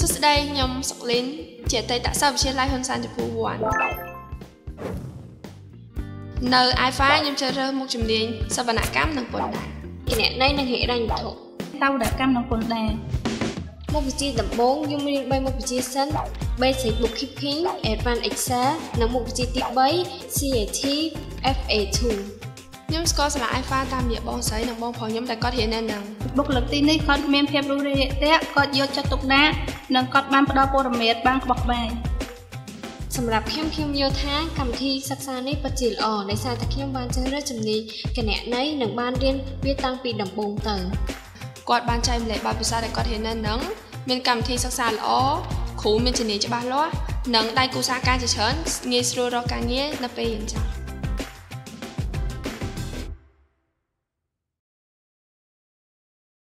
សួស្តីខ្ញុំសុកលីនជាអតីតសិស្សវិទ្យាល័យហ៊ុនសែនចំពោះ1នៅ IFA ខ្ញុំជ្រើសរើសមុខជំនាញសវនកម្មនិងពន្ធដារគណនេយ្យនិងហិរញ្ញវត្ថុតៅដកម្មនិងពន្ធដារមុខវិជ្ជាដំបូងខ្ញុំរៀន3មុខវិជ្ជាសិន Basic Bookkeeping Advanced Excel និងមុខវិជ្ជាទី3 CAT FA2 ខ្ញុំស្គាល់សាលា IFA តាមរយៈបងស្រីនិងបងប្រុសខ្ញុំដែលគាត់រៀននៅនឹងបុគ្គលិកទីនេះគាត់មានភាពរួសរាយរាក់ទាក់គាត់យកចិត្តទុកដាក់និងគាត់បានផ្ដល់ព័ត៌មានបានក្បោះក្បាយសម្រាប់ខ្ញុំខ្ញុំយល់ថាកម្មវិធីសិក្សានេះពិតជាល្អដោយសារតែខ្ញុំបានជ្រើសរើសជំនាញគណនេយ្យនិងបានរៀនវាតាំងពីដំបូងទៅគាត់បានចែកម្លែកបទពិសោធន៍ដែលគាត់រៀននៅនឹងមានកម្មវិធីសិក្សាល្អគ្រូមានជំនាញច្បាស់លាស់និងដៃគូសហការជាច្រើនងាយស្រួលរកការងារនៅពេលរៀនចប់